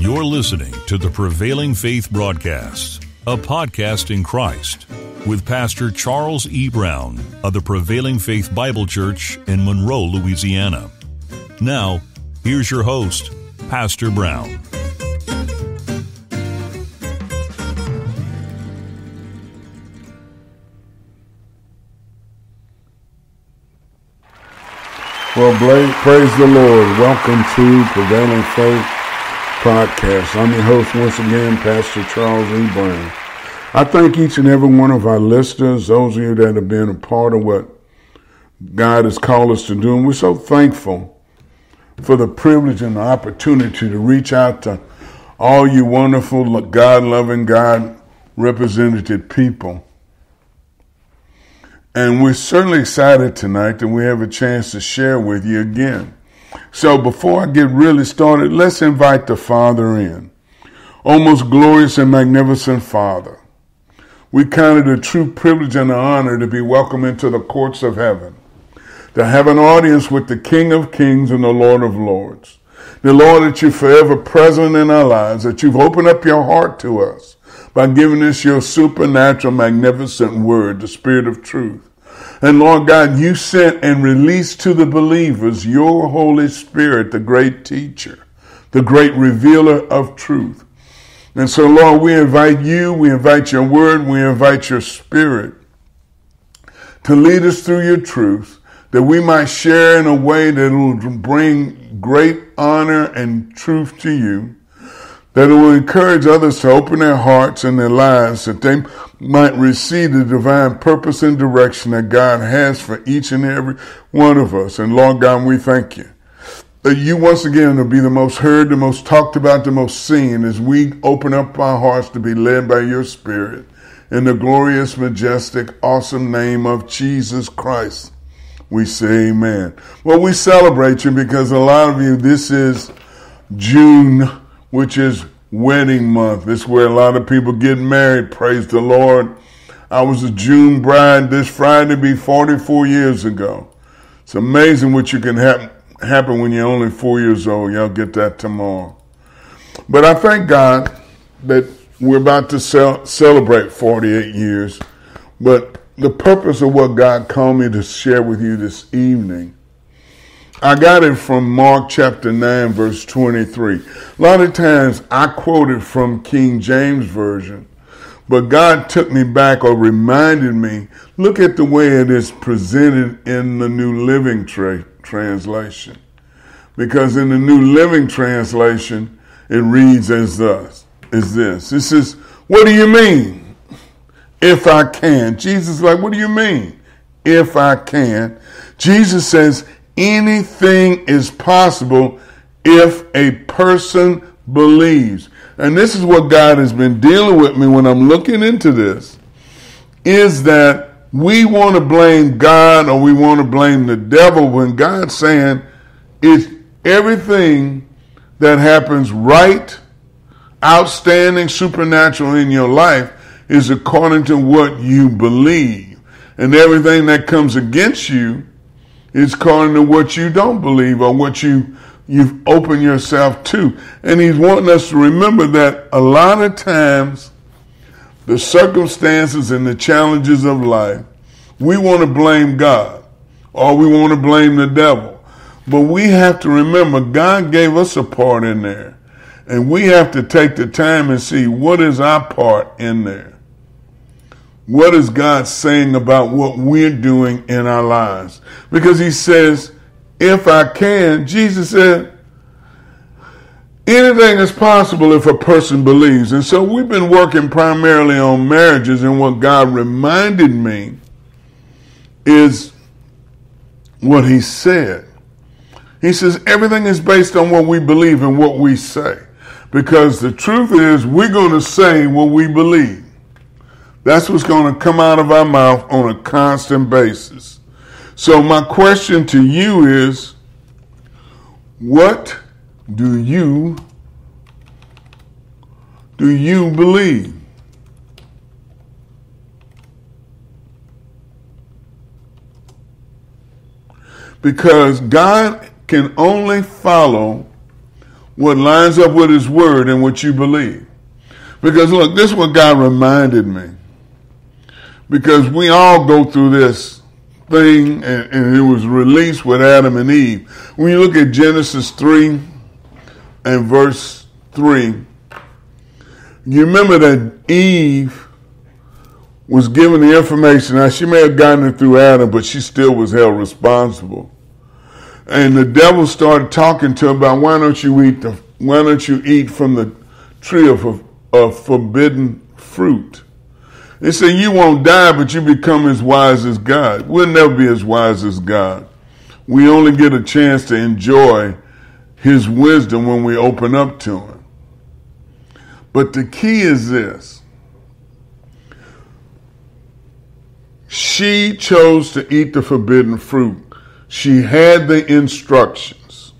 You're listening to the Prevailing Faith Broadcast, a podcast in Christ, with Pastor Charles E. Brown of the Prevailing Faith Bible Church in Monroe, Louisiana. Now, here's your host, Pastor Brown. Well, Blake, praise the Lord. Welcome to Prevailing Faith Podcast. I'm your host once again, Pastor Charles E. Brown. I thank each and every one of our listeners, those of you that have been a part of what God has called us to do. And we're so thankful for the privilege and the opportunity to reach out to all you wonderful, God loving, God representative people. And we're certainly excited tonight that we have a chance to share with you again. So before I get really started, let's invite the Father in. Almost glorious and magnificent Father. We count it a true privilege and an honor to be welcomed into the courts of heaven, to have an audience with the King of Kings and the Lord of Lords. The Lord, that you're forever present in our lives, that you've opened up your heart to us by giving us your supernatural, magnificent word, the Spirit of truth. And Lord God, you sent and released to the believers your Holy Spirit, the great teacher, the great revealer of truth. And so, Lord, we invite you, we invite your word, we invite your spirit to lead us through your truth, that we might share in a way that will bring great honor and truth to you, that it will encourage others to open their hearts and their lives, that they might receive the divine purpose and direction that God has for each and every one of us. And Lord God, we thank you that you once again will be the most heard, the most talked about, the most seen as we open up our hearts to be led by your spirit in the glorious, majestic, awesome name of Jesus Christ. We say amen. Well, we celebrate you because a lot of you, this is June, which is wedding month. This is where a lot of people get married. Praise the Lord. I was a June bride this Friday, be 44 years ago. It's amazing what you can have happen when you're only four years old. Y'all get that tomorrow. But I thank God that we're about to cel- celebrate 48 years. But the purpose of what God called me to share with you this evening, I got it from Mark chapter 9, verse 23. A lot of times I quote it from King James Version, but God took me back or reminded me look at the way it is presented in the New Living Tra- Translation. Because in the New Living Translation, it reads as thus, is this. It says, what do you mean? If I can. Jesus like, what do you mean? If I can. Jesus says, anything is possible if a person believes. And this is what God has been dealing with me when I'm looking into this, is that we want to blame God or we want to blame the devil when God's saying it's everything that happens right, outstanding, supernatural in your life is according to what you believe. And everything that comes against you is according to what you don't believe or what you you've opened yourself to. And he's wanting us to remember that a lot of times the circumstances and the challenges of life, we want to blame God or we want to blame the devil. But we have to remember God gave us a part in there. And we have to take the time and see what is our part in there. What is God saying about what we're doing in our lives? Because he says, if I can, Jesus said, anything is possible if a person believes. And so we've been working primarily on marriages, and what God reminded me is what he said. He says everything is based on what we believe and what we say. Because the truth is, we're going to say what we believe. That's what's going to come out of our mouth on a constant basis. So, my question to you is what do you do you believe? Because God can only follow what lines up with His Word and what you believe. Because look, this is what God reminded me. Because we all go through this thing, and, and, it was released with Adam and Eve. When you look at Genesis 3 and verse 3, you remember that Eve was given the information. Now, she may have gotten it through Adam, but she still was held responsible. And the devil started talking to her about why don't you eat the why don't you eat from the tree of, of forbidden fruit? They say you won't die, but you become as wise as God. We'll never be as wise as God. We only get a chance to enjoy His wisdom when we open up to Him. But the key is this she chose to eat the forbidden fruit, she had the instructions.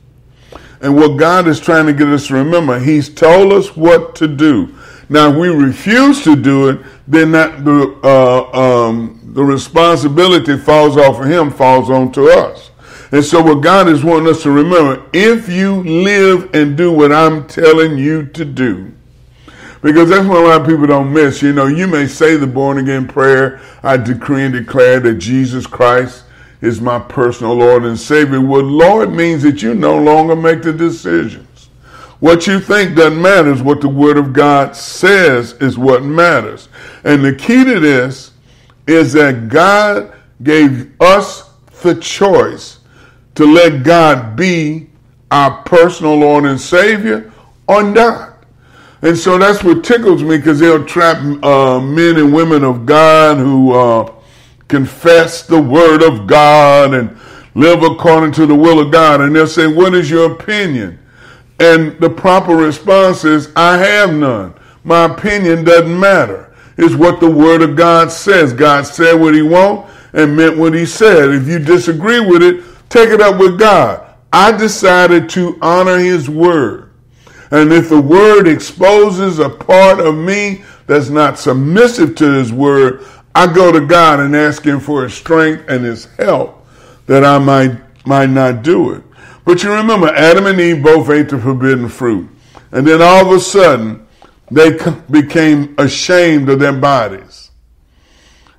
And what God is trying to get us to remember, He's told us what to do. Now, if we refuse to do it, then that the uh, um, the responsibility falls off of Him, falls onto us. And so, what God is wanting us to remember, if you live and do what I'm telling you to do, because that's what a lot of people don't miss. You know, you may say the born again prayer, I decree and declare that Jesus Christ is my personal Lord and Savior. What Lord means that you no longer make the decisions. What you think doesn't matter. is What the Word of God says is what matters. And the key to this is that God gave us the choice to let God be our personal Lord and Savior or not. And so that's what tickles me because they'll trap uh, men and women of God who uh, confess the word of God and live according to the will of God. And they'll say, What is your opinion? And the proper response is, I have none. My opinion doesn't matter. It's what the word of God says. God said what he wants and meant what he said. If you disagree with it, take it up with God. I decided to honor his word. And if the word exposes a part of me that's not submissive to his word, I go to God and ask him for his strength and his help that I might, might not do it. But you remember, Adam and Eve both ate the forbidden fruit. And then all of a sudden, they became ashamed of their bodies.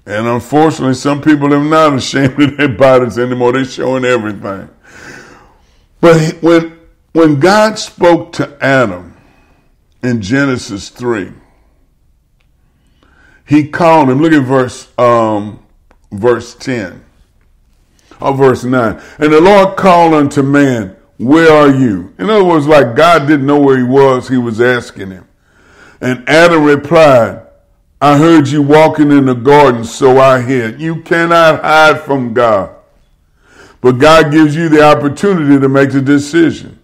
And unfortunately, some people are not ashamed of their bodies anymore. They're showing everything. But when when God spoke to Adam in Genesis 3, he called him, look at verse um, verse 10 or verse 9. And the Lord called unto man, Where are you? In other words, like God didn't know where he was, he was asking him. And Adam replied, I heard you walking in the garden, so I hid. You cannot hide from God. But God gives you the opportunity to make the decision.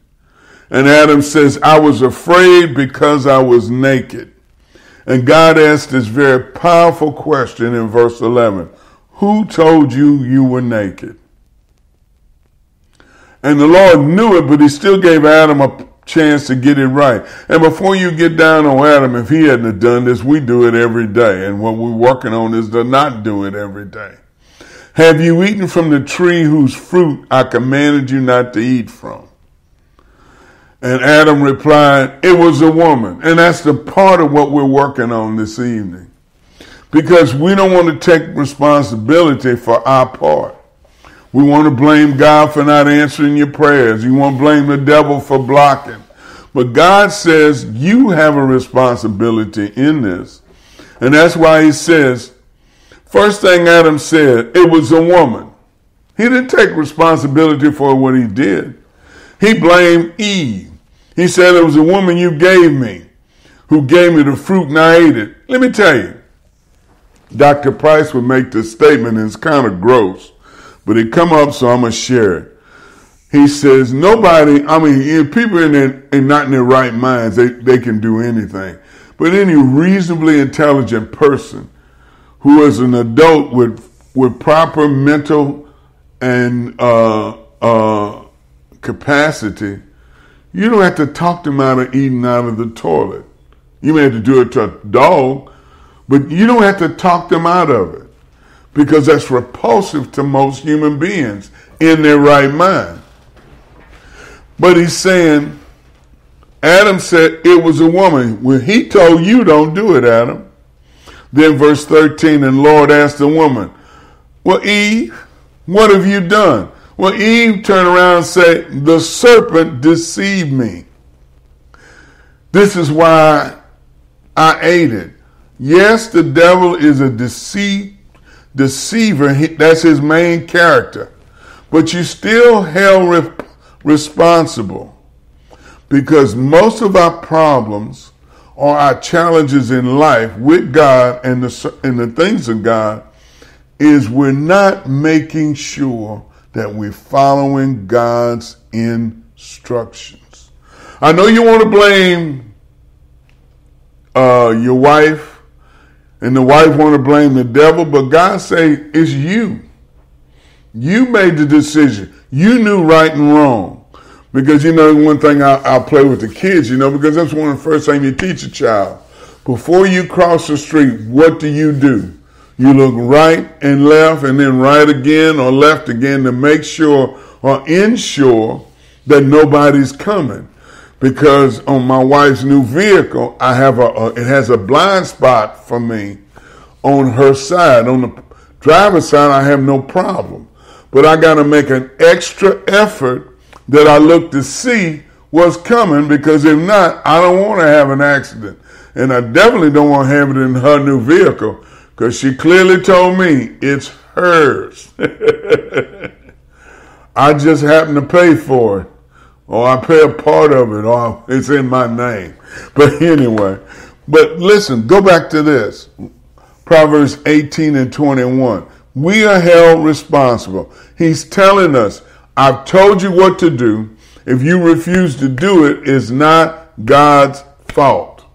And Adam says, I was afraid because I was naked. And God asked this very powerful question in verse 11 Who told you you were naked? And the Lord knew it, but he still gave Adam a chance to get it right. And before you get down on Adam, if he hadn't done this, we do it every day. And what we're working on is to not do it every day. Have you eaten from the tree whose fruit I commanded you not to eat from? And Adam replied, It was a woman. And that's the part of what we're working on this evening. Because we don't want to take responsibility for our part. We want to blame God for not answering your prayers. You want to blame the devil for blocking. But God says you have a responsibility in this. And that's why he says, first thing Adam said, it was a woman. He didn't take responsibility for what he did. He blamed Eve. He said, It was a woman you gave me who gave me the fruit and I ate it. Let me tell you, Dr. Price would make this statement, and it's kind of gross, but it come up, so I'm to share it. He says, nobody, I mean, people in their, and not in their right minds, they, they can do anything. But any reasonably intelligent person who is an adult with, with proper mental and uh, uh, capacity you don't have to talk them out of eating out of the toilet. You may have to do it to a dog, but you don't have to talk them out of it because that's repulsive to most human beings in their right mind. But he's saying, Adam said it was a woman. When he told you, don't do it, Adam. Then verse 13, and Lord asked the woman, Well, Eve, what have you done? Well, Eve turned around and said, The serpent deceived me. This is why I ate it. Yes, the devil is a deceit, deceiver. That's his main character. But you still held responsible because most of our problems or our challenges in life with God and the, and the things of God is we're not making sure that we're following God's instructions. I know you want to blame uh, your wife and the wife want to blame the devil, but God say it's you. You made the decision. You knew right and wrong. Because, you know, one thing I, I'll play with the kids, you know, because that's one of the first things you teach a child. Before you cross the street, what do you do? You look right and left and then right again or left again to make sure or ensure that nobody's coming. Because on my wife's new vehicle, I have a, a it has a blind spot for me on her side. On the driver's side, I have no problem. But I got to make an extra effort that I look to see what's coming because if not, I don't want to have an accident. And I definitely don't want to have it in her new vehicle because she clearly told me it's hers. I just happen to pay for it, or I pay a part of it, or it's in my name. But anyway, but listen, go back to this Proverbs 18 and 21. We are held responsible. He's telling us I've told you what to do. If you refuse to do it, it's not God's fault.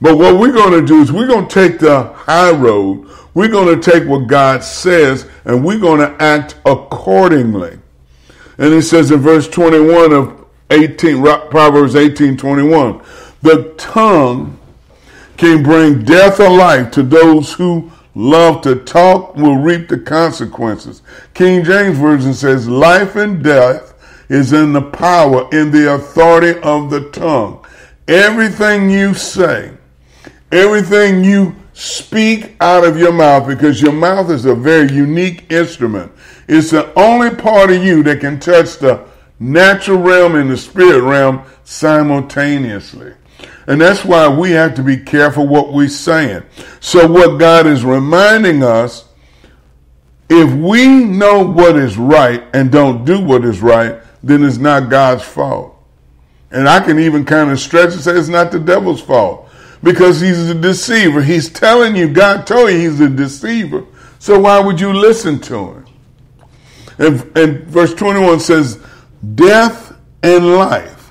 But what we're going to do is we're going to take the high road. We're going to take what God says and we're going to act accordingly. And it says in verse 21 of 18, Proverbs 18 21, the tongue can bring death or life to those who love to talk will reap the consequences. King James Version says, Life and death is in the power, in the authority of the tongue. Everything you say, everything you speak out of your mouth, because your mouth is a very unique instrument. It's the only part of you that can touch the natural realm and the spirit realm simultaneously. And that's why we have to be careful what we're saying. So what God is reminding us, if we know what is right and don't do what is right, then it's not God's fault. And I can even kind of stretch and say it's not the devil's fault because he's a deceiver. He's telling you, God told you he's a deceiver. So why would you listen to him? And, and verse 21 says, Death and life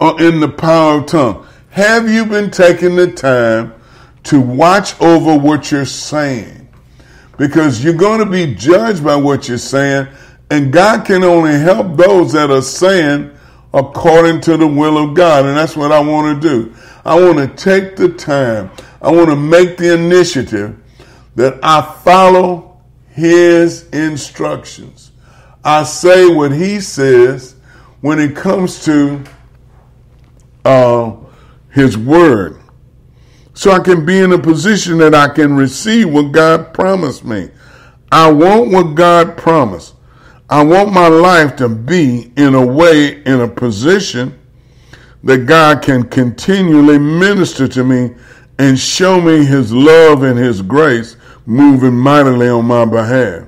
are in the power of tongue. Have you been taking the time to watch over what you're saying? Because you're going to be judged by what you're saying, and God can only help those that are saying according to the will of God. And that's what I want to do. I want to take the time, I want to make the initiative that I follow His instructions. I say what He says when it comes to uh, his Word. So I can be in a position that I can receive what God promised me. I want what God promised. I want my life to be in a way, in a position that God can continually minister to me and show me his love and his grace moving mightily on my behalf.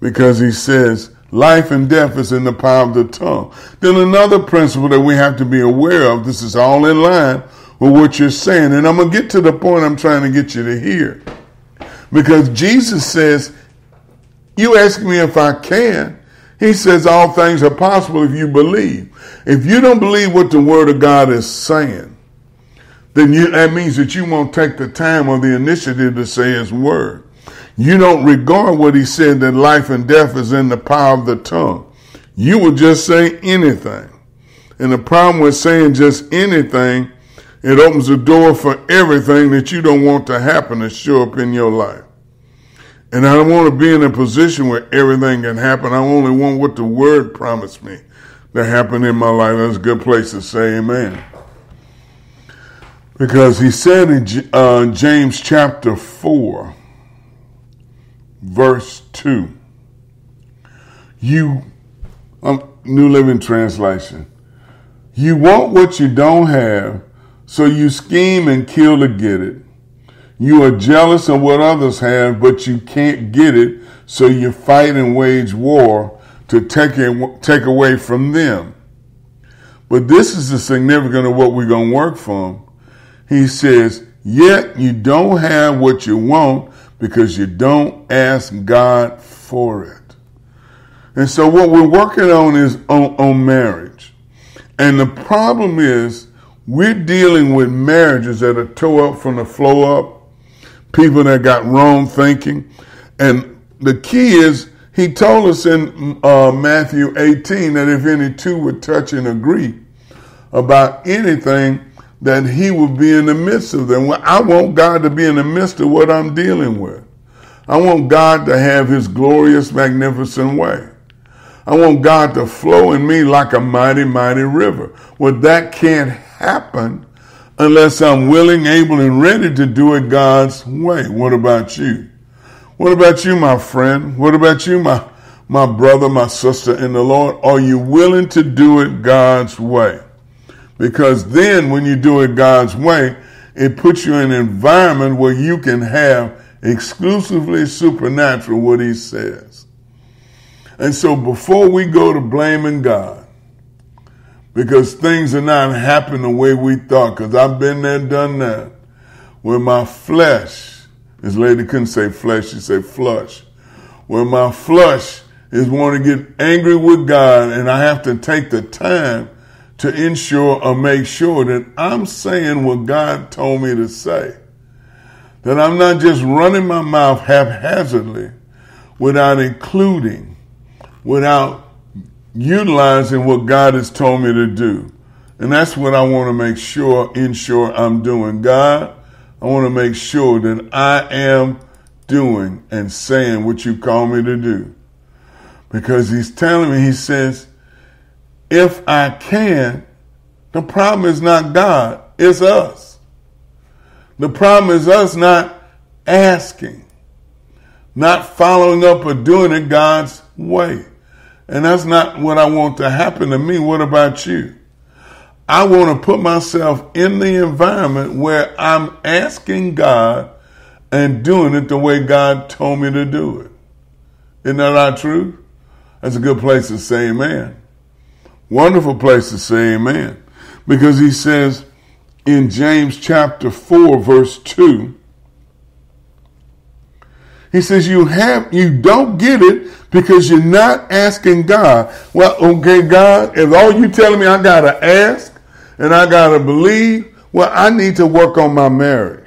Because he says, Life and death is in the power of the tongue. Then another principle that we have to be aware of, this is all in line with what you're saying. And I'm going to get to the point I'm trying to get you to hear. Because Jesus says, You ask me if I can. He says all things are possible if you believe. If you don't believe what the Word of God is saying, then you, that means that you won't take the time or the initiative to say His Word. You don't regard what he said that life and death is in the power of the tongue. You will just say anything. And the problem with saying just anything It opens the door for everything that you don't want to happen to show up in your life. And I don't want to be in a position where everything can happen. I only want what the word promised me to happen in my life. That's a good place to say amen. Because he said in uh, James chapter 4, verse 2, you, um, New Living Translation, you want what you don't have, so you scheme and kill to get it. You are jealous of what others have, but you can't get it, so you fight and wage war to take, it, take away from them. But this is the significance of what we're going to work from. He says, yet you don't have what you want because you don't ask God for it. And so what we're working on is on, on marriage. And the problem is we're dealing with marriages that are tore up from the flow up, people that got wrong thinking. And the key is he told us in uh, Matthew 18 that if any two would touch and agree about anything, that he would be in the midst of them. Well, I want God to be in the midst of what I'm dealing with. I want God to have his glorious, magnificent way. I want God to flow in me like a mighty, mighty river. Well, that can't happen unless I'm willing, able, and ready to do it God's way. What about you? What about you, my friend? What about you, my, my brother, my sister in the Lord? Are you willing to do it God's way? Because then when you do it God's way, it puts you in an environment where you can have exclusively supernatural what he says. And so before we go to blaming God, because things are not happening the way we thought, because I've been there, done that, where my flesh, this lady couldn't say flesh, she said flush, where my flesh is wanting to get angry with God and I have to take the time to ensure or make sure that I'm saying what God told me to say. That I'm not just running my mouth haphazardly without including, without utilizing what God has told me to do. And that's what I want to make sure, ensure I'm doing. God, I want to make sure that I am doing and saying what you call me to do. Because he's telling me, he says, if I can, the problem is not God, it's us. The problem is us not asking, not following up or doing it God's way. And that's not what I want to happen to me. What about you? I want to put myself in the environment where I'm asking God and doing it the way God told me to do it. Isn't that not true? That's a good place to say amen. Wonderful place to say amen. Because he says in James chapter 4, verse 2, he says, You have you don't get it because you're not asking God. Well, okay, God, if all you telling me I gotta ask and I gotta believe, well, I need to work on my marriage.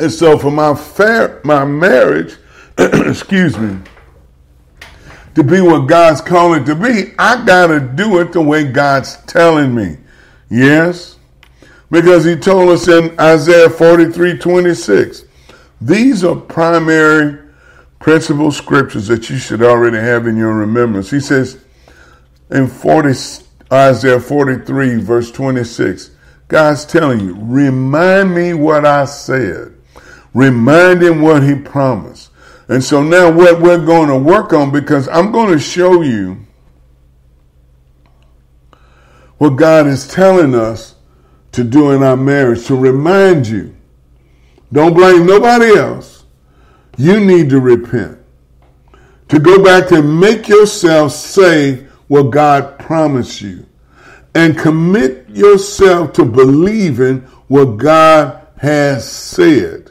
And so for my fair my marriage, excuse me, to be what God's calling to be, I got to do it the way God's telling me. Yes? Because he told us in Isaiah 43 26, these are primary principal scriptures that you should already have in your remembrance. He says in 40, Isaiah 43, verse 26, God's telling you, remind me what I said. Remind him what he promised. And so now what we're going to work on, because I'm going to show you what God is telling us to do in our marriage, to remind you. Don't blame nobody else. You need to repent. To go back and make yourself say what God promised you. And commit yourself to believing what God has said.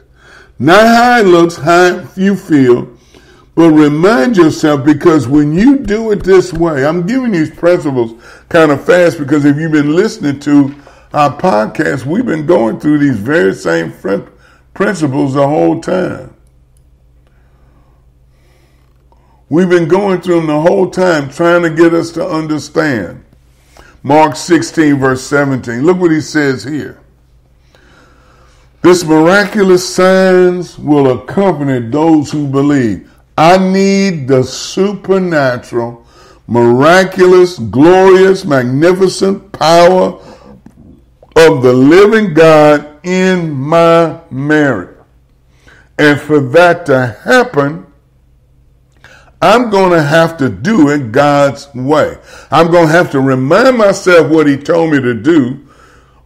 Not how it looks, how you feel, but remind yourself because when you do it this way, I'm giving these principles kind of fast because if you've been listening to our podcast, we've been going through these very same principles the whole time. We've been going through them the whole time trying to get us to understand. Mark 16, verse 17. Look what he says here. This miraculous signs will accompany those who believe. I need the supernatural, miraculous, glorious, magnificent power of the living God in my marriage. And for that to happen, I'm going to have to do it God's way. I'm going to have to remind myself what He told me to do,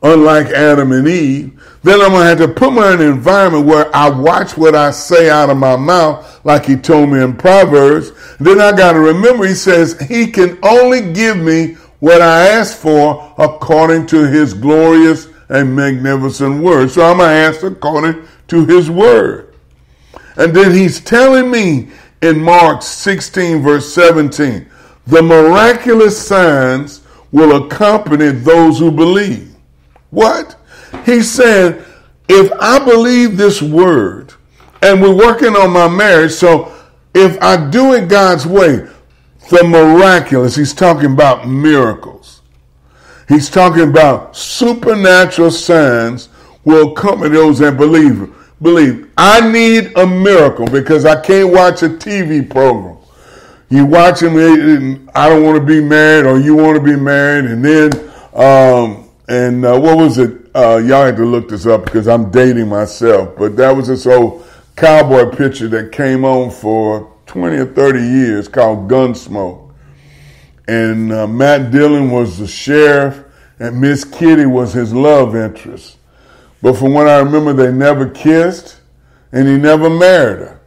unlike Adam and Eve. Then I'm going to have to put me in an environment where I watch what I say out of my mouth, like He told me in Proverbs. Then I got to remember He says He can only give me what I ask for according to His glorious and magnificent word. So I'm going to ask according to His word. And then He's telling me in Mark 16, verse 17. The miraculous signs will accompany those who believe. What? He said, if I believe this word, and we're working on my marriage, so if I do it God's way, the miraculous, he's talking about miracles. He's talking about supernatural signs will accompany those that believe believe. I need a miracle because I can't watch a TV program. You watching me, I don't want to be married, or you want to be married, and then, um, and uh, what was it? Uh, y'all had to look this up because I'm dating myself, but that was this old cowboy picture that came on for 20 or 30 years called Gunsmoke. And uh, Matt Dillon was the sheriff, and Miss Kitty was his love interest. But from what I remember, they never kissed and he never married her.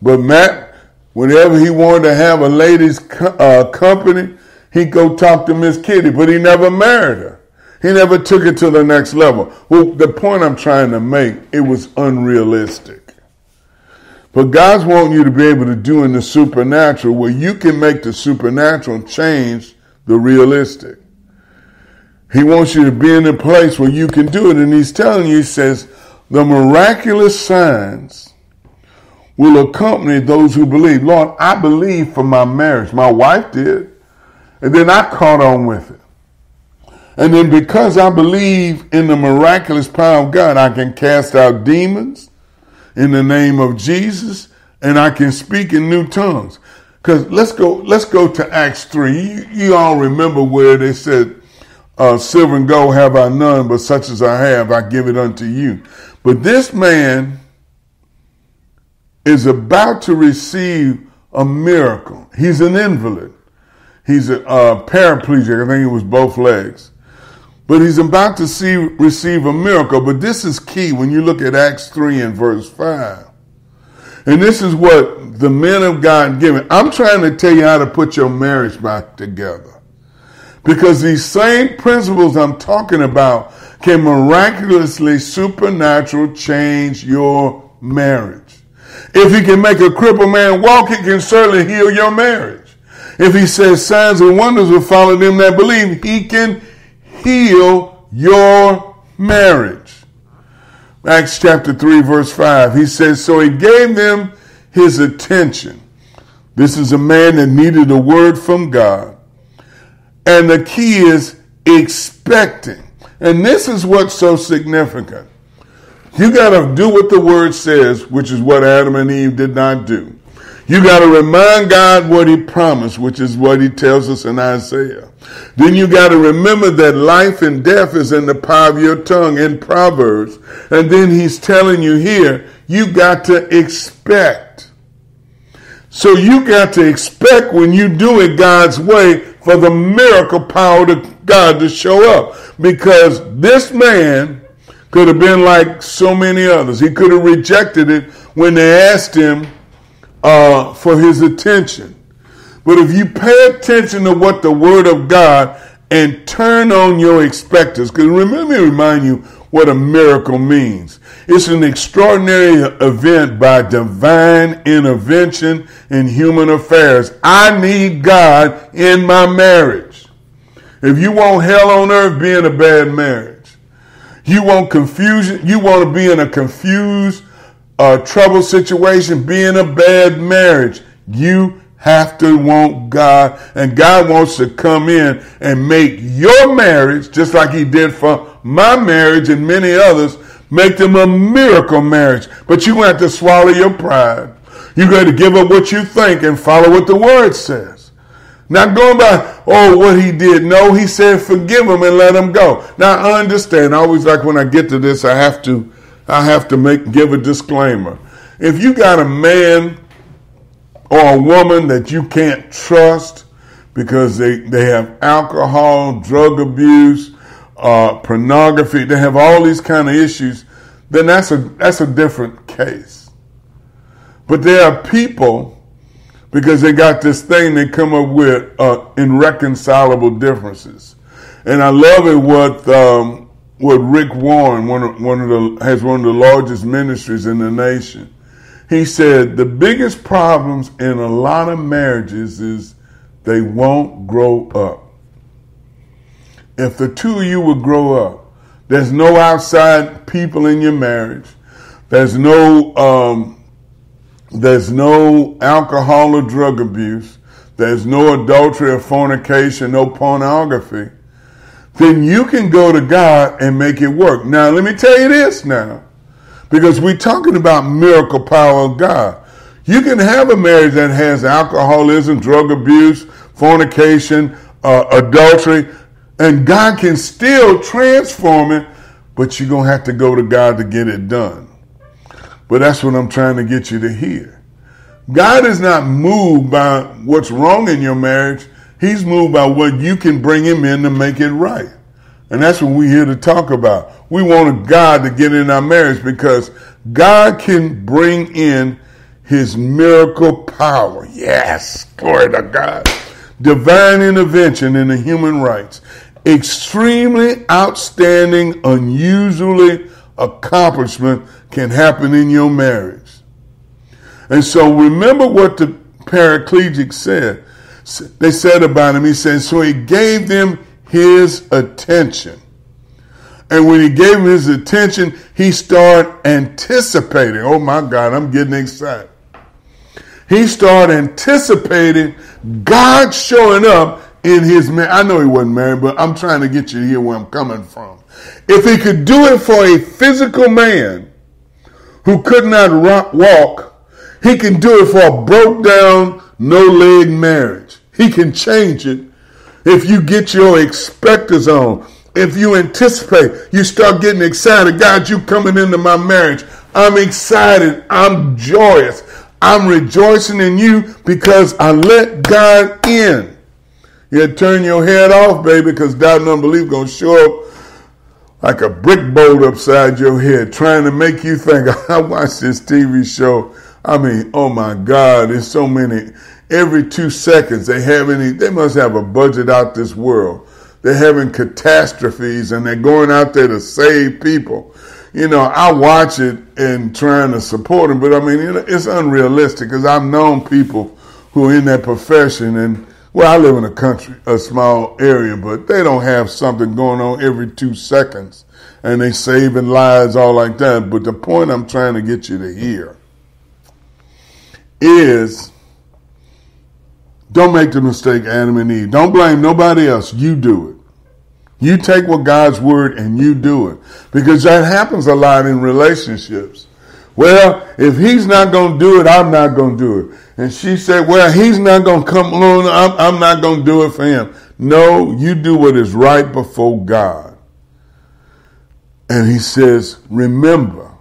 But Matt, whenever he wanted to have a lady's uh, company, he'd go talk to Miss Kitty, but he never married her. He never took it to the next level. Well, the point I'm trying to make, it was unrealistic. But God's wanting you to be able to do in the supernatural where you can make the supernatural change the realistic. He wants you to be in a place where you can do it. And he's telling you, he says, the miraculous signs will accompany those who believe. Lord, I believe for my marriage. My wife did. And then I caught on with it. And then because I believe in the miraculous power of God, I can cast out demons in the name of Jesus and I can speak in new tongues. Cause let's go, let's go to Acts 3. You, you all remember where they said, uh, silver and gold have I none, but such as I have, I give it unto you. But this man is about to receive a miracle. He's an invalid. He's a uh, paraplegic. I think it was both legs. But he's about to see, receive a miracle. But this is key when you look at Acts 3 and verse 5. And this is what the men of God given. I'm trying to tell you how to put your marriage back together. Because these same principles I'm talking about can miraculously, supernatural change your marriage. If he can make a crippled man walk, he can certainly heal your marriage. If he says signs and wonders will follow them that believe, he can heal your marriage. Acts chapter 3, verse 5. He says, So he gave them his attention. This is a man that needed a word from God. And the key is expecting. And this is what's so significant. You got to do what the word says, which is what Adam and Eve did not do. You got to remind God what he promised, which is what he tells us in Isaiah. Then you got to remember that life and death is in the power of your tongue in Proverbs. And then he's telling you here, you got to expect. So you got to expect when you do it God's way for the miracle power of God to show up. Because this man could have been like so many others. He could have rejected it when they asked him uh, for his attention. But if you pay attention to what the Word of God and turn on your expectors, because let me remind you what a miracle means. It's an extraordinary event by divine intervention in human affairs. I need God in my marriage. If you want hell on earth, be in a bad marriage. You want confusion, you want to be in a confused, uh, trouble situation, be in a bad marriage. You have to want God, and God wants to come in and make your marriage, just like He did for my marriage and many others, make them a miracle marriage. But you have to swallow your pride. You got to give up what you think and follow what the Word says. Not going by, oh, what he did. No, he said, forgive him and let him go. Now I understand. I always like when I get to this, I have to, I have to make, give a disclaimer. If you got a man or a woman that you can't trust because they, they have alcohol, drug abuse, uh, pornography, they have all these kind of issues, then that's a, that's a different case. But there are people because they got this thing they come up with uh, irreconcilable differences. And I love it what um, what Rick Warren, one of, one of the has one of the largest ministries in the nation. He said the biggest problems in a lot of marriages is they won't grow up. If the two of you would grow up, there's no outside people in your marriage. There's no um, there's no alcohol or drug abuse, there's no adultery or fornication, no pornography, then you can go to God and make it work. Now, let me tell you this now, because we're talking about miracle power of God. You can have a marriage that has alcoholism, drug abuse, fornication, uh, adultery, and God can still transform it, but you're going to have to go to God to get it done. But that's what I'm trying to get you to hear. God is not moved by what's wrong in your marriage. He's moved by what you can bring him in to make it right. And that's what we're here to talk about. We want God to get in our marriage because God can bring in his miracle power. Yes, glory to God. Divine intervention in the human rights. Extremely outstanding, unusually accomplishment can happen in your marriage. And so remember what the paraplegic said. They said about him, he said, so he gave them his attention. And when he gave him his attention, he started anticipating. Oh my God, I'm getting excited. He started anticipating God showing up in his man. I know he wasn't married, but I'm trying to get you to hear where I'm coming from. If he could do it for a physical man who could not walk, he can do it for a broke down, no leg marriage. He can change it if you get your expectors on. If you anticipate, you start getting excited. God, you coming into my marriage. I'm excited. I'm joyous. I'm rejoicing in you because I let God in. You turn your head off, baby, because doubt and unbelief gonna show up like a brick bolt upside your head, trying to make you think, I watched this TV show. I mean, oh my God, there's so many. Every two seconds, they have any, they must have a budget out this world. They're having catastrophes and they're going out there to save people. You know, I watch it and trying to support them, but I mean, you know, it's unrealistic because I've known people who are in that profession and well, I live in a country, a small area, but they don't have something going on every two seconds and they saving lives all like that. But the point I'm trying to get you to hear is don't make the mistake Adam and Eve. Don't blame nobody else. You do it. You take what God's word and you do it. Because that happens a lot in relationships. Well, if he's not going to do it, I'm not going to do it. And she said, well, he's not going to come on. I'm, I'm not going to do it for him. No, you do what is right before God. And he says, remember,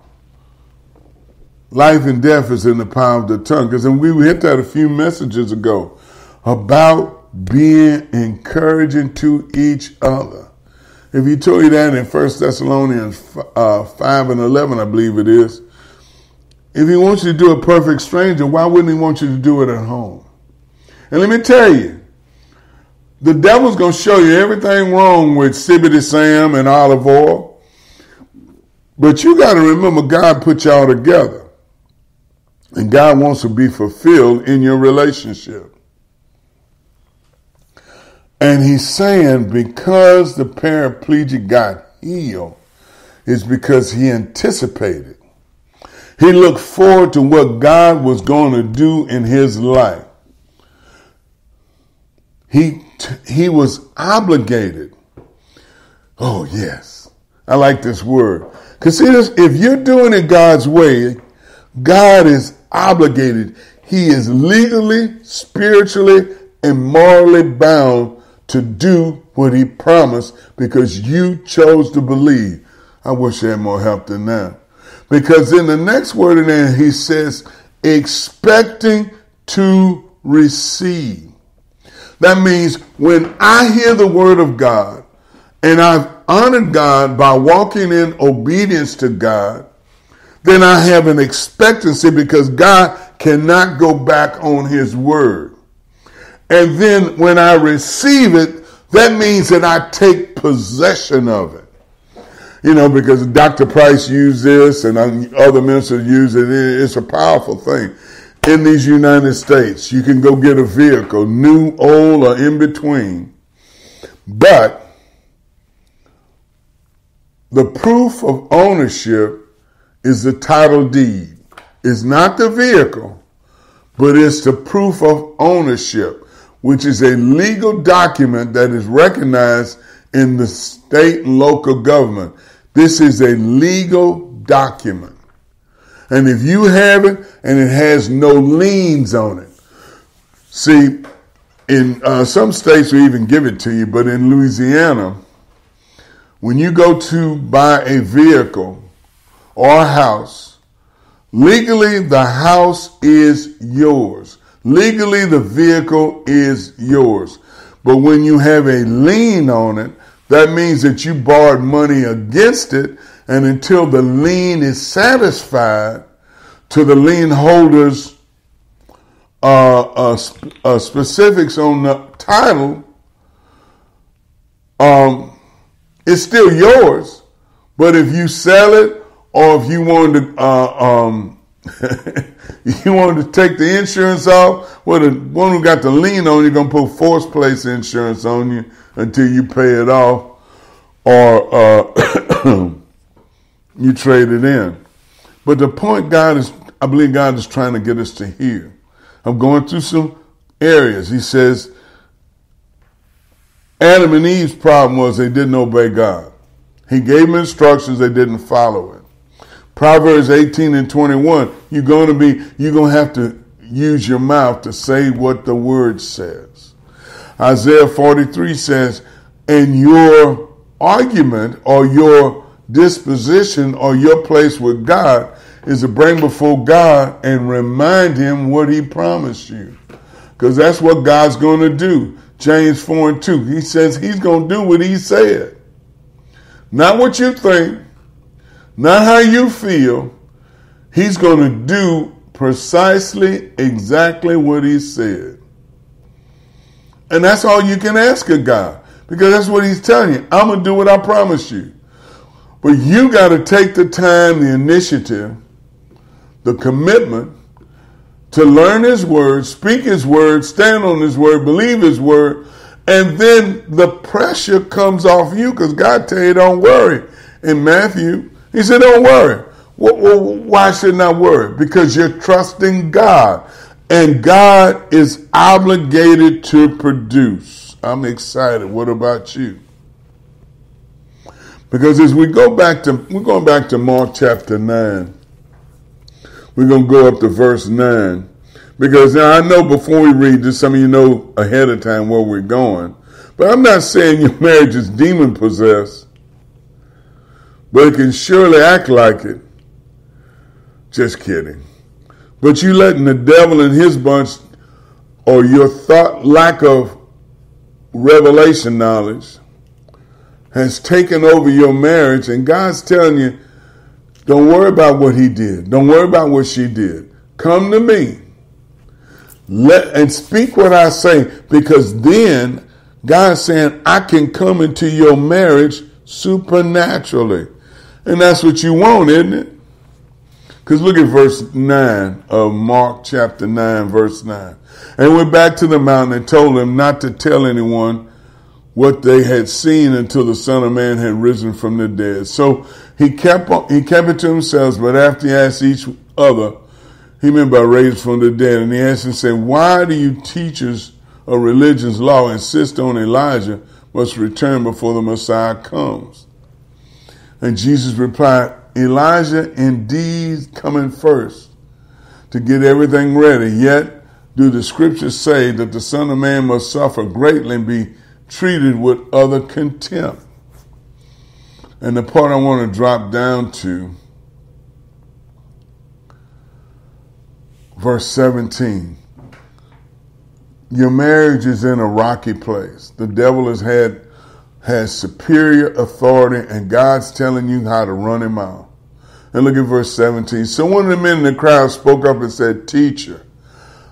life and death is in the power of the tongue. Because we hit that a few messages ago about being encouraging to each other. If he told you that in 1 Thessalonians uh, 5 and 11, I believe it is, if he wants you to do a perfect stranger, why wouldn't he want you to do it at home? And let me tell you, the devil's going to show you everything wrong with Sibbity Sam and Olive Oyl. But you got to remember God put y'all together. And God wants to be fulfilled in your relationship. And he's saying because the paraplegic got healed, is because he anticipated he looked forward to what God was going to do in his life. he, he was obligated. Oh, yes. I like this word. Because see, this, if you're doing it God's way, God is obligated. He is legally, spiritually, and morally bound to do what he promised because you chose to believe. I wish I had more help than that. Because in the next word in there, he says, expecting to receive. That means when I hear the word of God and I've honored God by walking in obedience to God, then I have an expectancy because God cannot go back on his word. And then when I receive it, that means that I take possession of it. You know, because Dr. Price used this and uh, other ministers use it. It's a powerful thing. In these United States, you can go get a vehicle, new, old, or in between. But the proof of ownership is the title deed. It's not the vehicle, but it's the proof of ownership, which is a legal document that is recognized in the state and local government. This is a legal document. And if you have it and it has no liens on it, see, in uh, some states we even give it to you, but in Louisiana, when you go to buy a vehicle, or a house, legally the house is yours. Legally the vehicle is yours. But when you have a lien on it, that means that you borrowed money against it, and until the lien is satisfied to the lien holder's uh, uh, uh, specifics on the title, um, it's still yours. But if you sell it or if you wanted to, uh, um, you want to take the insurance off, well, the one who got the lien on you gonna put force place insurance on you until you pay it off, or uh, you trade it in. But the point God is, I believe God is trying to get us to hear. I'm going through some areas. He says, Adam and Eve's problem was they didn't obey God. He gave them instructions, they didn't follow it. Proverbs 18 and 21, you're going to be, you're going to have to use your mouth to say what the word says. Isaiah 43 says, and your argument or your disposition or your place with God is to bring before God and remind him what he promised you. Because that's what God's going to do. James 4 and 2. He says he's going to do what he said. Not what you think, not how you feel. He's going to do precisely exactly what he said. And that's all you can ask of God because that's what he's telling you. I'm going to do what I promised you. But you got to take the time, the initiative, the commitment to learn his word, speak his word, stand on his word, believe his word, and then the pressure comes off you because God tell you don't worry. In Matthew he said, Don't worry. Why should not I worry? Because you're trusting God. And God is obligated to produce. I'm excited. What about you? Because as we go back to, we're going back to Mark chapter 9. We're going to go up to verse 9. Because now I know before we read this, some of you know ahead of time where we're going. But I'm not saying your marriage is demon possessed but it can surely act like it. Just kidding. But you letting the devil and his bunch or your thought lack of revelation knowledge has taken over your marriage and God's telling you, don't worry about what he did. Don't worry about what she did. Come to me. Let and speak what I say because then God's saying I can come into your marriage supernaturally. And that's what you want, isn't it? Because look at verse 9 of Mark chapter 9, verse 9. And went back to the mountain and told them not to tell anyone what they had seen until the Son of Man had risen from the dead. So he kept he kept it to himself, but after he asked each other, he meant by raised from the dead. And he asked and said, Why do you teachers of religion's law insist on Elijah must return before the Messiah comes. And Jesus replied, Elijah indeed coming first to get everything ready. Yet do the scriptures say that the Son of Man must suffer greatly and be treated with other contempt. And the part I want to drop down to, verse 17. Your marriage is in a rocky place. The devil has had has superior authority, and God's telling you how to run him out. And look at verse 17. So one of the men in the crowd spoke up and said, Teacher,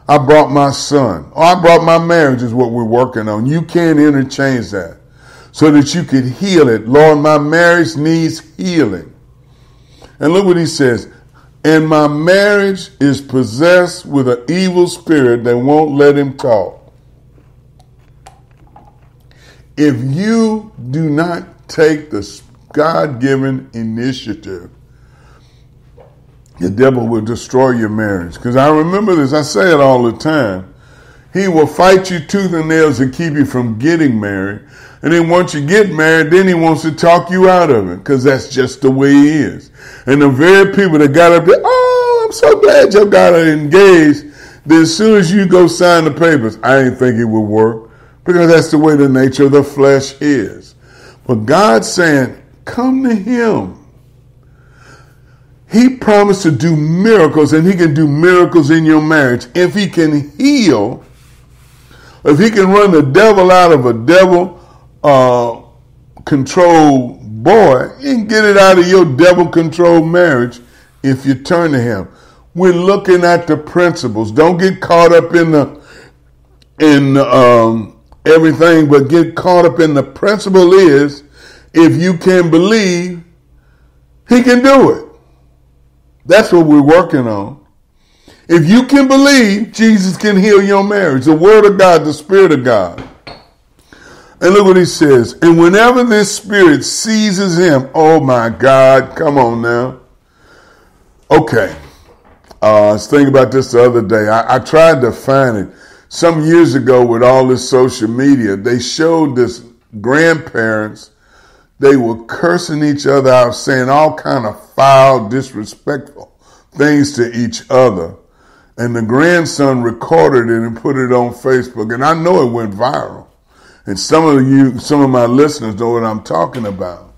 I brought my son. Or I brought my marriage is what we're working on. You can't interchange that so that you could heal it. Lord, my marriage needs healing. And look what he says. And my marriage is possessed with an evil spirit that won't let him talk. If you do not take the God given initiative, the devil will destroy your marriage. Because I remember this, I say it all the time. He will fight you tooth and nails to keep you from getting married. And then once you get married, then he wants to talk you out of it because that's just the way he is. And the very people that got up there, oh, I'm so glad you got engaged. Then as soon as you go sign the papers, I didn't think it would work because that's the way the nature of the flesh is. But God's saying, come to him. He promised to do miracles and he can do miracles in your marriage. If he can heal, if he can run the devil out of a devil uh, controlled boy, can get it out of your devil controlled marriage if you turn to him. We're looking at the principles. Don't get caught up in the in um, everything, but get caught up in the principle is if you can believe, he can do it. That's what we're working on. If you can believe, Jesus can heal your marriage. The Word of God, the Spirit of God. And look what he says. And whenever this spirit seizes him, oh my God, come on now. Okay. Uh, I was thinking about this the other day. I, I tried to find it some years ago with all this social media, they showed this grandparents, they were cursing each other out, saying all kind of foul, disrespectful things to each other. And the grandson recorded it and put it on Facebook. And I know it went viral. And some of you, some of my listeners know what I'm talking about.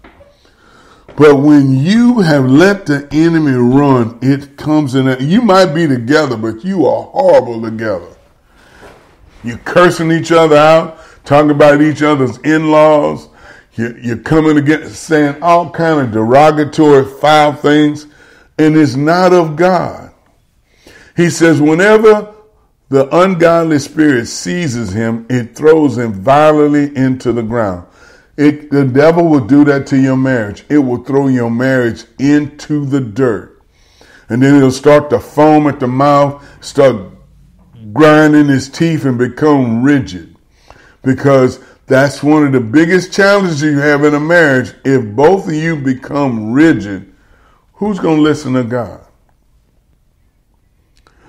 But when you have let the enemy run, it comes in. A, you might be together, but you are horrible together. You're cursing each other out, talking about each other's in-laws. You're coming against saying all kind of derogatory, foul things, and it's not of God. He says, whenever the ungodly spirit seizes him, it throws him violently into the ground. It, the devil will do that to your marriage. It will throw your marriage into the dirt. And then it'll start to foam at the mouth, start grinding his teeth and become rigid. Because that's one of the biggest challenges you have in a marriage. If both of you become rigid, who's going to listen to God?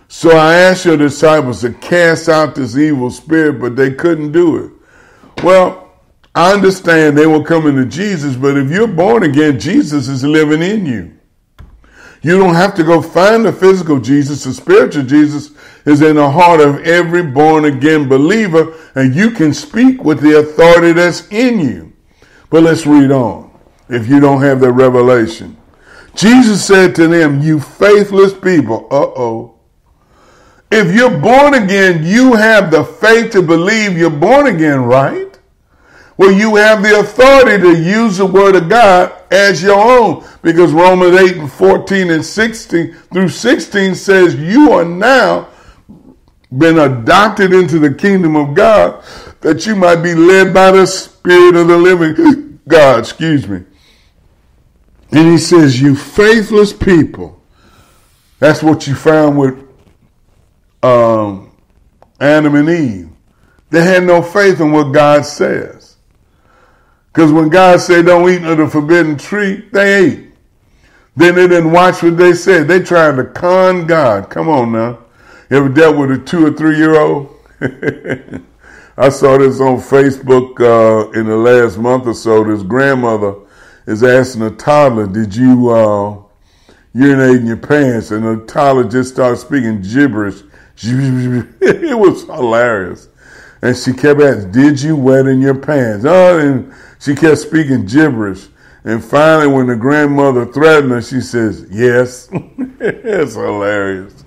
So I asked your disciples to cast out this evil spirit, but they couldn't do it. Well, I understand they were coming to Jesus, but if you're born again, Jesus is living in you. You don't have to go find the physical Jesus. The spiritual Jesus is in the heart of every born again believer, and you can speak with the authority that's in you. But let's read on if you don't have the revelation. Jesus said to them, You faithless people, uh oh. If you're born again, you have the faith to believe you're born again, right? Well, you have the authority to use the word of God as your own because Romans 8 and 14 and 16 through 16 says you are now been adopted into the kingdom of God that you might be led by the spirit of the living God, excuse me. And he says, you faithless people. That's what you found with um, Adam and Eve. They had no faith in what God says. Because when God said don't eat of the forbidden tree, they ate. Then they didn't watch what they said. They tried to con God. Come on now. You ever dealt with a two or three year old? I saw this on Facebook uh, in the last month or so. This grandmother is asking a toddler, "Did you uh, urinate in your pants?" And the toddler just started speaking gibberish. it was hilarious. And she kept asking, "Did you wet in your pants?" Oh, and she kept speaking gibberish. And finally, when the grandmother threatened her, she says, "Yes." it's hilarious.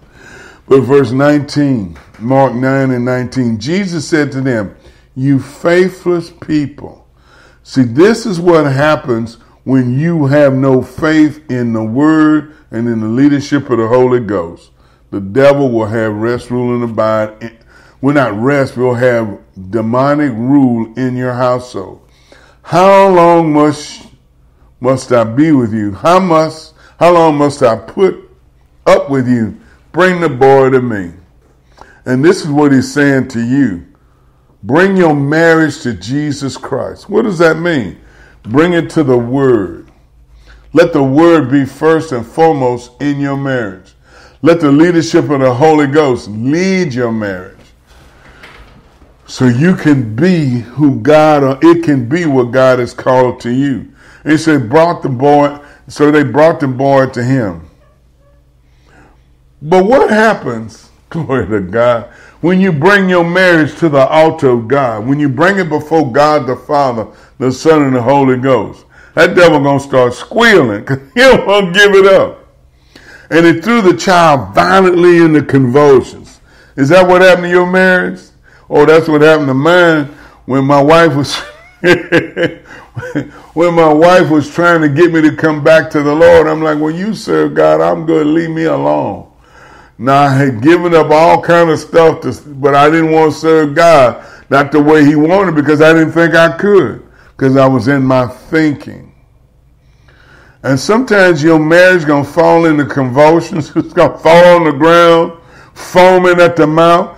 But verse 19, Mark 9 and 19, Jesus said to them, You faithless people. See, this is what happens when you have no faith in the word and in the leadership of the Holy Ghost. The devil will have rest, rule, and abide. We'll not rest, we'll have demonic rule in your household. How long must must I be with you? How must how long must I put up with you? Bring the boy to me. And this is what he's saying to you. Bring your marriage to Jesus Christ. What does that mean? Bring it to the Word. Let the Word be first and foremost in your marriage. Let the leadership of the Holy Ghost lead your marriage. So you can be who God, or it can be what God has called to you. And he said, brought the boy, so they brought the boy to him. But what happens, glory to God, when you bring your marriage to the altar of God, when you bring it before God the Father, the Son, and the Holy Ghost? That devil gonna start squealing because he don't give it up. And it threw the child violently into convulsions. Is that what happened to your marriage? Oh, that's what happened to mine when my wife was when my wife was trying to get me to come back to the Lord. I'm like, when you serve God, I'm good. To leave me alone. Now I had given up all kind of stuff, to, but I didn't want to serve God not the way He wanted because I didn't think I could because I was in my thinking. And sometimes your marriage gonna fall into convulsions. It's gonna fall on the ground, foaming at the mouth.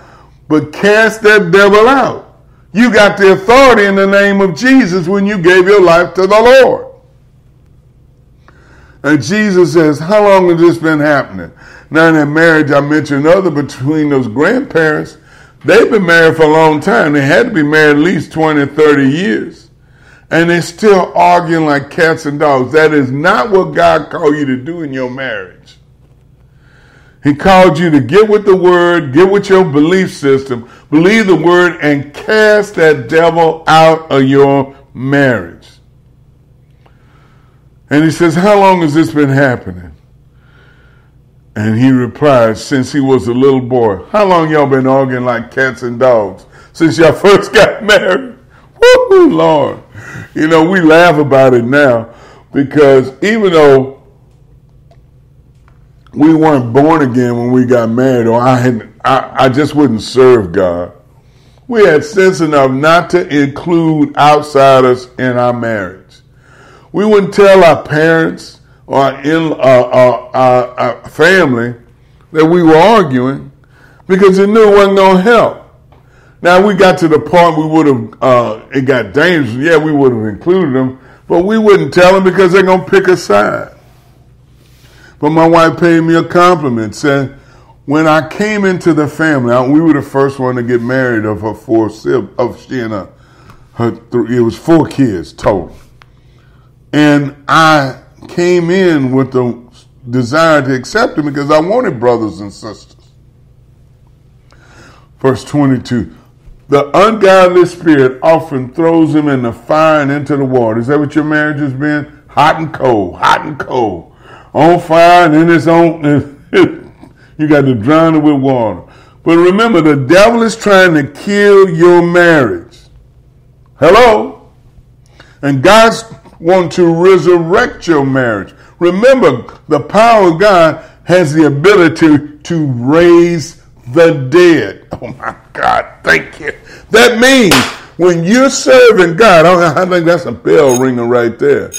But cast that devil out. You got the authority in the name of Jesus when you gave your life to the Lord. And Jesus says, How long has this been happening? Now, in that marriage, I mentioned other between those grandparents, they've been married for a long time. They had to be married at least 20, 30 years. And they're still arguing like cats and dogs. That is not what God called you to do in your marriage. He called you to get with the word, get with your belief system, believe the word, and cast that devil out of your marriage. And he says, How long has this been happening? And he replied, Since he was a little boy. How long y'all been arguing like cats and dogs? Since y'all first got married? Woo, Lord. You know, we laugh about it now because even though we weren't born again when we got married, or I had I, I just wouldn't serve God. We had sense enough not to include outsiders in our marriage. We wouldn't tell our parents or in, uh, uh, our, our family that we were arguing because they knew it wasn't going to help. Now we got to the point we would have, uh, it got dangerous. Yeah, we would have included them, but we wouldn't tell them because they're going to pick a side. But my wife paid me a compliment, said, when I came into the family, we were the first one to get married of her four of she and her, her three, it was four kids total. And I came in with the desire to accept him because I wanted brothers and sisters. Verse 22 The ungodly spirit often throws him in the fire and into the water. Is that what your marriage has been? Hot and cold, hot and cold. On fire and then it's on. you got to drown it with water. But remember, the devil is trying to kill your marriage. Hello? And God's want to resurrect your marriage. Remember, the power of God has the ability to raise the dead. Oh my God, thank you. That means when you're serving God, I think that's a bell ringing right there.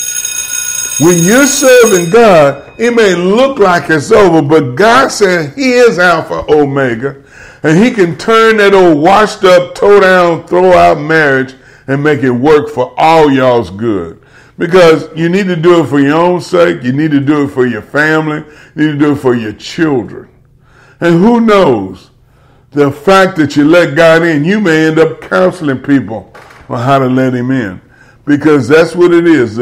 When you're serving God, it may look like it's over, but God said He is Alpha Omega, and He can turn that old washed up, toe down, throw out marriage and make it work for all y'all's good. Because you need to do it for your own sake. You need to do it for your family. You need to do it for your children. And who knows? the fact that you let God in, you may end up counseling people on how to let Him in. Because that's what it is.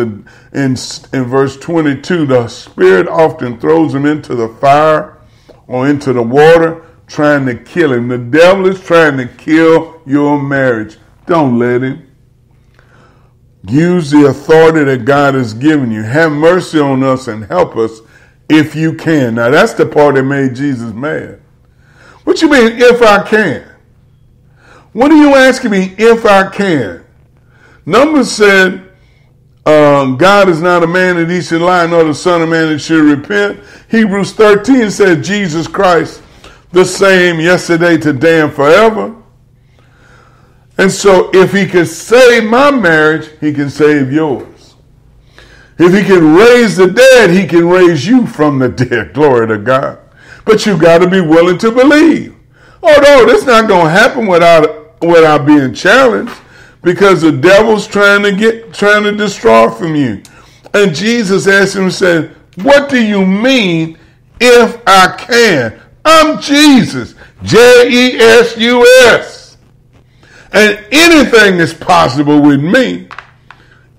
In, in verse 22, the Spirit often throws him into the fire or into the water, trying to kill him. The devil is trying to kill your marriage. Don't let him. Use the authority that God has given you. Have mercy on us and help us if you can. Now, that's the part that made Jesus mad. What you mean, if I can? What are you asking me, if I can? Numbers said, um, God is not a man that he should lie, nor the son of man that should repent. Hebrews 13 said, Jesus Christ, the same yesterday, today, and forever. And so if he can save my marriage, he can save yours. If he can raise the dead, he can raise you from the dead. Glory to God. But you've got to be willing to believe. Oh no, this not going to happen without without being challenged because the devil's trying to get trying to destroy from you. And Jesus asked him, said, What do you mean if I can? I'm Jesus. J-E-S-U-S. And anything is possible with me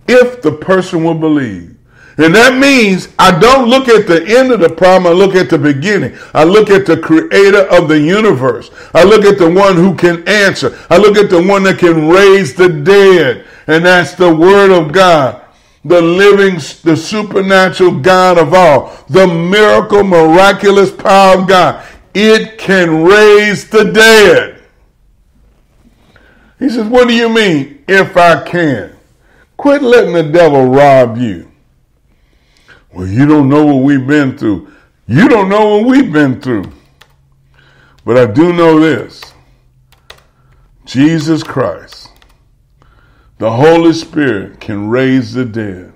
if the person will believe. And that means I don't look at the end of the problem, I look at the beginning. I look at the creator of the universe. I look at the one who can answer. I look at the one that can raise the dead. And that's the word of God. The living, the supernatural God of all. The miracle, miraculous power of God. It can raise the dead. He says, What do you mean, if I can? Quit letting the devil rob you. Well, you don't know what we've been through. You don't know what we've been through. But I do know this Jesus Christ, the Holy Spirit, can raise the dead.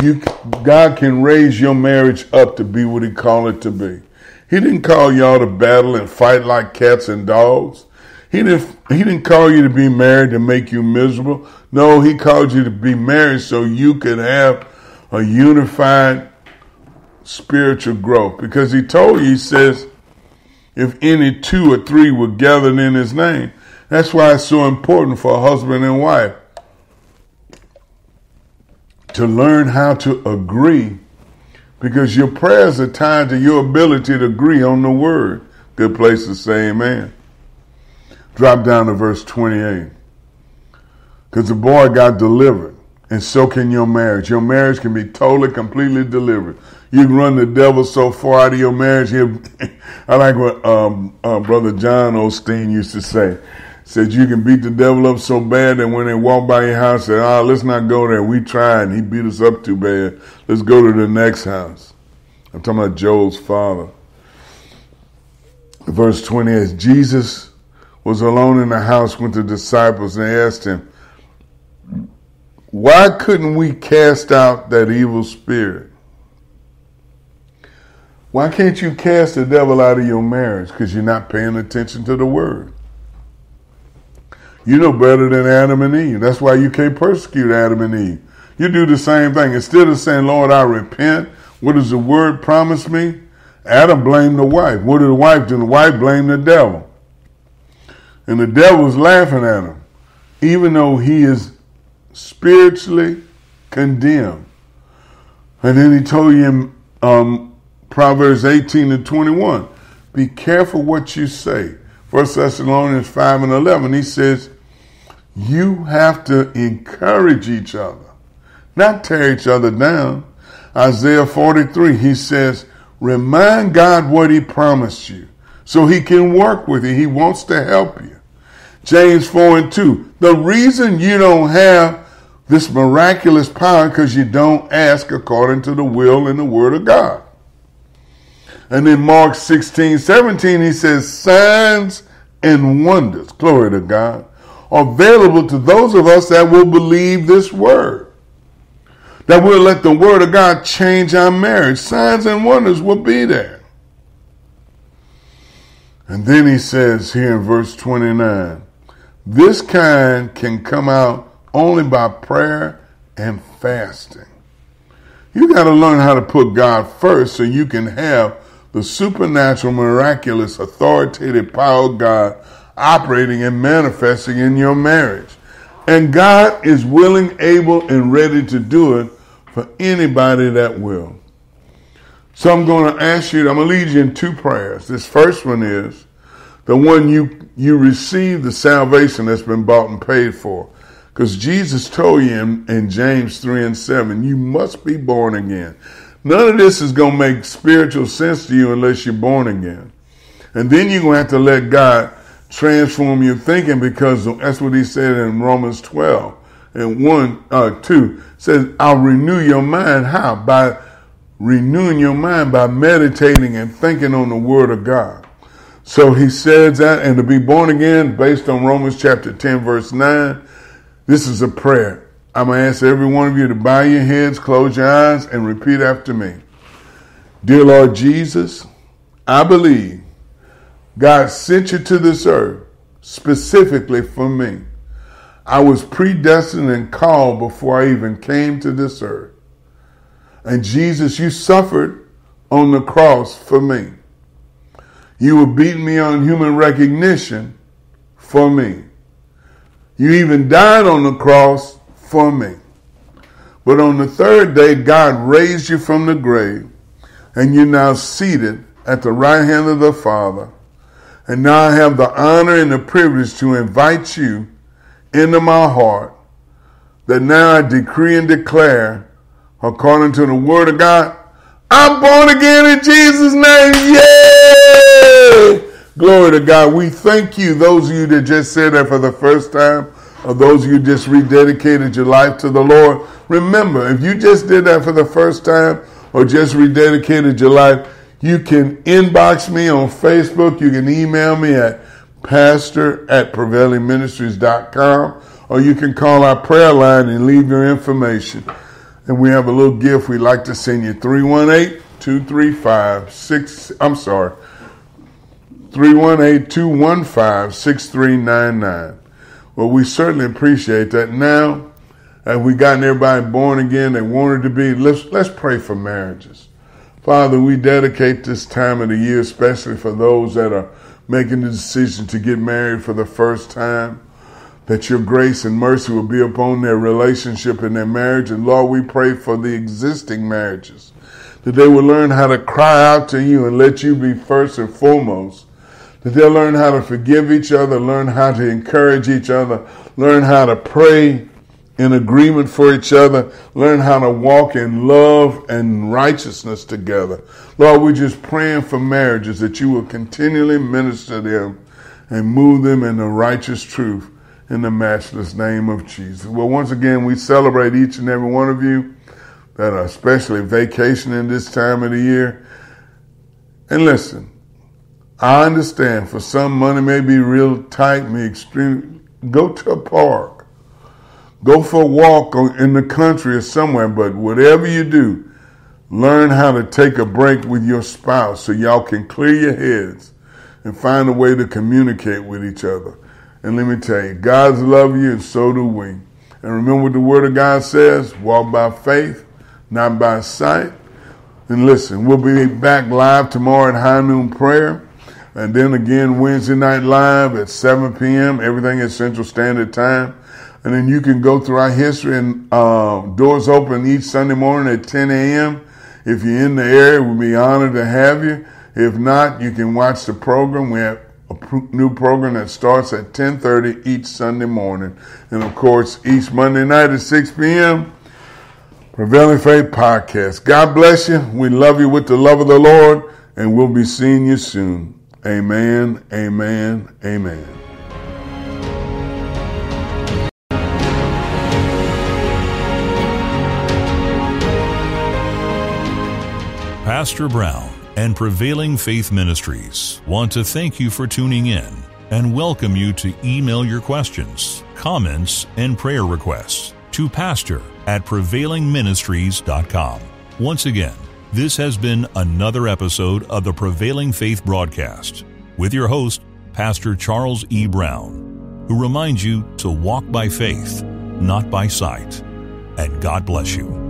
You, God can raise your marriage up to be what He called it to be. He didn't call y'all to battle and fight like cats and dogs. He didn't, he didn't call you to be married to make you miserable. No, he called you to be married so you could have a unified spiritual growth. Because he told you, he says, if any two or three were gathered in his name. That's why it's so important for a husband and wife to learn how to agree because your prayers are tied to your ability to agree on the word. Good place to say amen. Drop down to verse 28. Because the boy got delivered, and so can your marriage. Your marriage can be totally, completely delivered. You can run the devil so far out of your marriage. I like what um, uh, Brother John Osteen used to say. Said you can beat the devil up so bad that when they walk by your house, say, "Ah, oh, let's not go there. We tried, and he beat us up too bad. Let's go to the next house." I'm talking about Joel's father. Verse 20 is Jesus was alone in the house with the disciples and they asked him, Why couldn't we cast out that evil spirit? Why can't you cast the devil out of your marriage? Because you're not paying attention to the word. You know better than Adam and Eve. That's why you can't persecute Adam and Eve. You do the same thing. Instead of saying, Lord, I repent, what does the word promise me? Adam blamed the wife. What did the wife do? The wife blamed the devil. And the devil's laughing at him, even though he is spiritually condemned. And then he told him, um, Proverbs 18 and 21, be careful what you say. First Thessalonians 5 and 11, he says, you have to encourage each other, not tear each other down. Isaiah 43, he says, remind God what he promised you so he can work with you. He wants to help you. James 4 and 2. The reason you don't have this miraculous power because you don't ask according to the will and the word of God. And then Mark 16, 17, he says, signs and wonders, glory to God, are available to those of us that will believe this word. That will let the word of God change our marriage. Signs and wonders will be there. And then he says here in verse 29, this kind can come out only by prayer and fasting. You got to learn how to put God first so you can have the supernatural, miraculous, authoritative power of God operating and manifesting in your marriage. And God is willing, able, and ready to do it for anybody that will. So I'm going to ask you, I'm going to lead you in two prayers. This first one is the one you, you receive the salvation that's been bought and paid for. Because Jesus told you in, in James 3 and 7, you must be born again. None of this is going to make spiritual sense to you unless you're born again. And then you're going to have to let God transform your thinking because that's what he said in Romans 12 and 1, uh, 2 says, I'll renew your mind. How? By renewing your mind by meditating and thinking on the word of God. So he says that, and to be born again, based on Romans chapter 10, verse 9, this is a prayer. I'm going to ask every one of you to bow your heads, close your eyes, and repeat after me. Dear Lord Jesus, I believe God sent you to this earth specifically for me. I was predestined and called before I even came to this earth. And Jesus, you suffered on the cross for me. You were beating me on human recognition for me. You even died on the cross for me. But on the third day, God raised you from the grave, and you're now seated at the right hand of the Father and now I have the honor and the privilege to invite you into my heart that now I decree and declare, according to the word of God, I'm born again in Jesus' name. Yay! Glory to God. We thank you, those of you that just said that for the first time, or those of you just rededicated your life to the Lord. Remember, if you just did that for the first time or just rededicated your life, you can inbox me on Facebook. You can email me at pastor at prevailingministries.com or you can call our prayer line and leave your information. And we have a little gift we'd like to send you 318 235 6 I'm sorry 318 215 6399. Well, we certainly appreciate that. Now, as we gotten everybody born again, they wanted to be, let's let's pray for marriages. Father, we dedicate this time of the year, especially for those that are making the decision to get married for the first time, that your grace and mercy will be upon their relationship and their marriage. And Lord, we pray for the existing marriages, that they will learn how to cry out to you and let you be first and foremost. That they'll learn how to forgive each other, learn how to encourage each other, learn how to pray in agreement for each other, learn how to walk in love and righteousness together. Lord, we're just praying for marriages that you will continually minister them and move them in the righteous truth in the matchless name of Jesus. Well, once again, we celebrate each and every one of you that are especially vacationing this time of the year. And listen, I understand for some money may be real tight, may extreme. Go to a park Go for a walk in the country or somewhere, but whatever you do, learn how to take a break with your spouse so y'all can clear your heads and find a way to communicate with each other. And let me tell you, God's love you and so do we. And remember what the Word of God says walk by faith, not by sight. And listen, we'll be back live tomorrow at high noon prayer. And then again, Wednesday night live at 7 p.m., everything at Central Standard Time. And then you can go through our history and uh, doors open each Sunday morning at 10 a.m. If you're in the area, we'd be honored to have you. If not, you can watch the program. We have a new program that starts at 10:30 each Sunday morning, and of course, each Monday night at 6 p.m. Prevailing Faith Podcast. God bless you. We love you with the love of the Lord, and we'll be seeing you soon. Amen. Amen. Amen. Pastor Brown and Prevailing Faith Ministries want to thank you for tuning in and welcome you to email your questions, comments, and prayer requests to pastor at prevailingministries.com. Once again, this has been another episode of the Prevailing Faith broadcast with your host, Pastor Charles E. Brown, who reminds you to walk by faith, not by sight. And God bless you.